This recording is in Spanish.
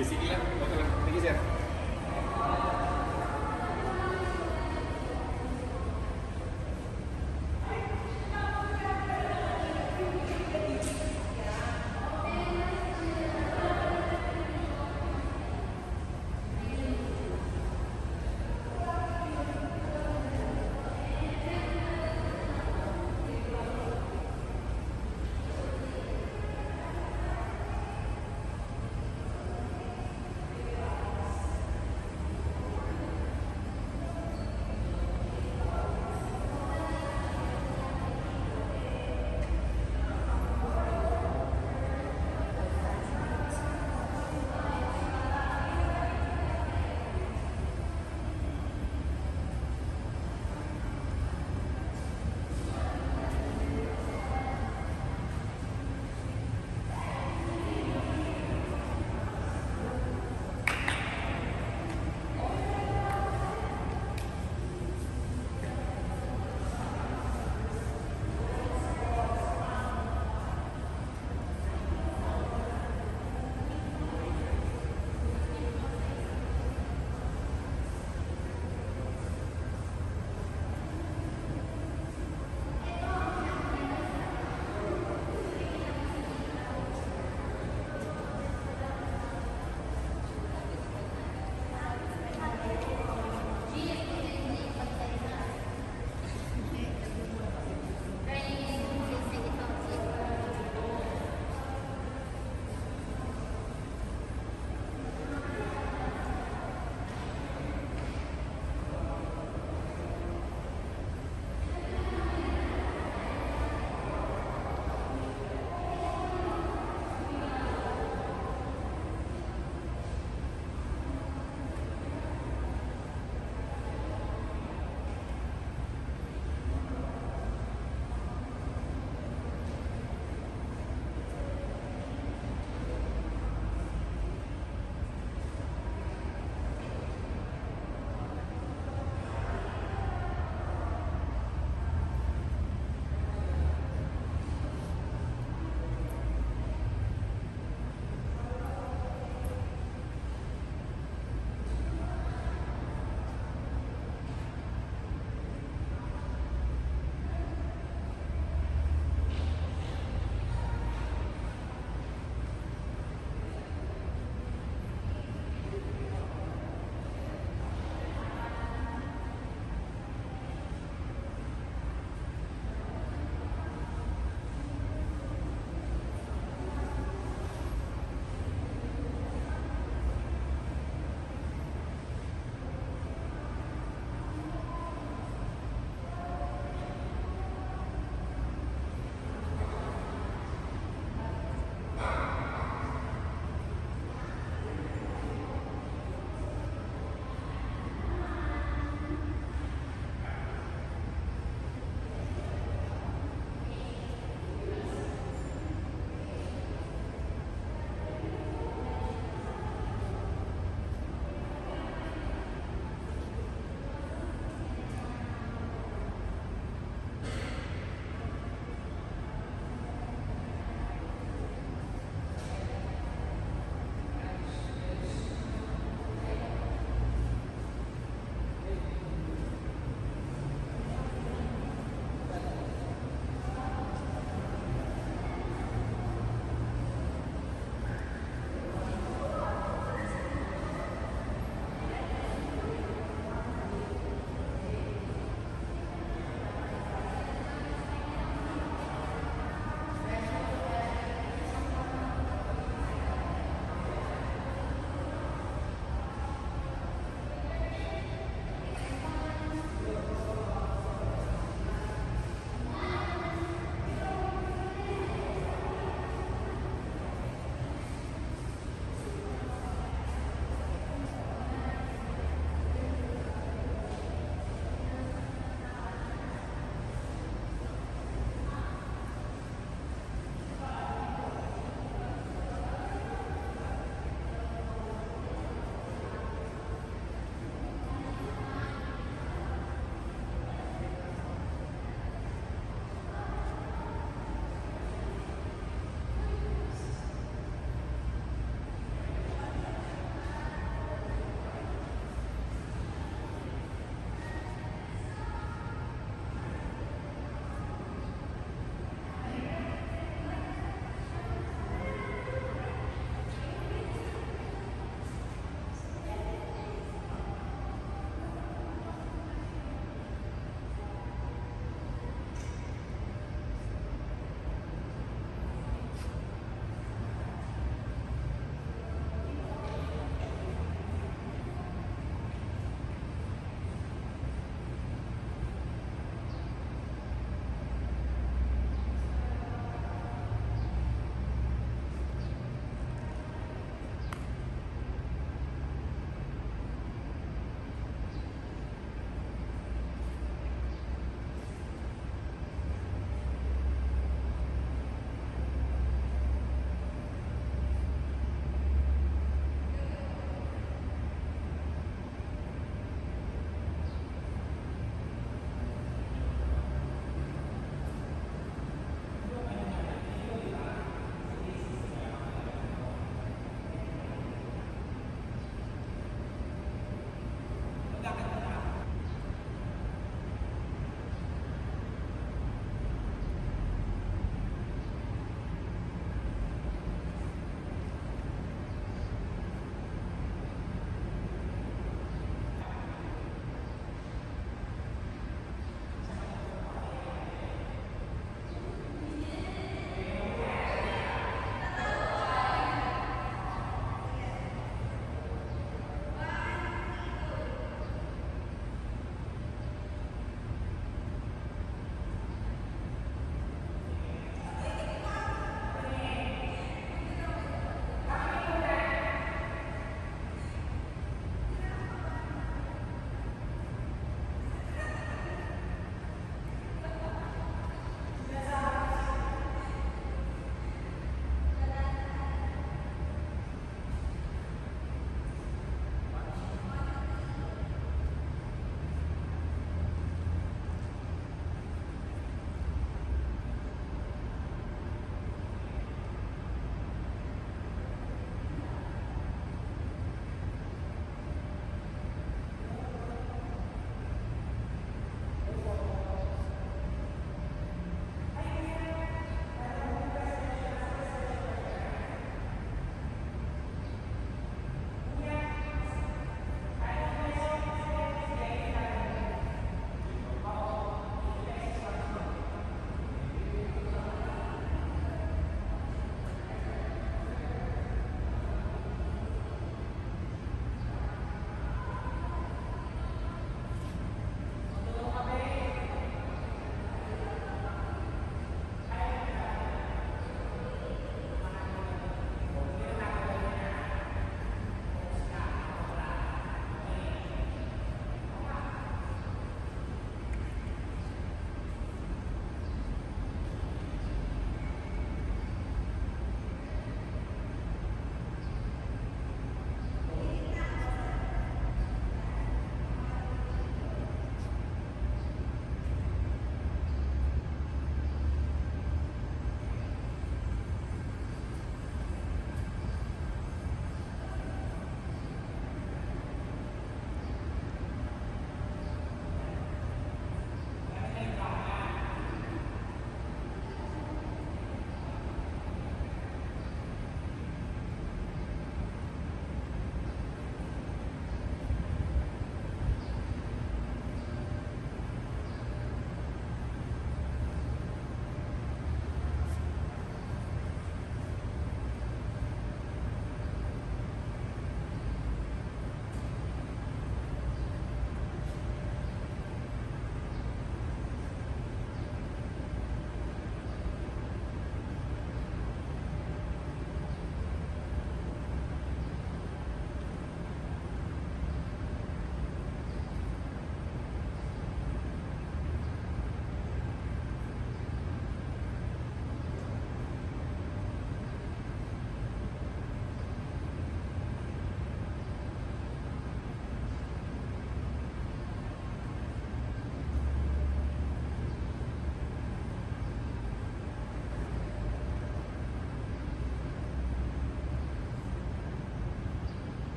di sini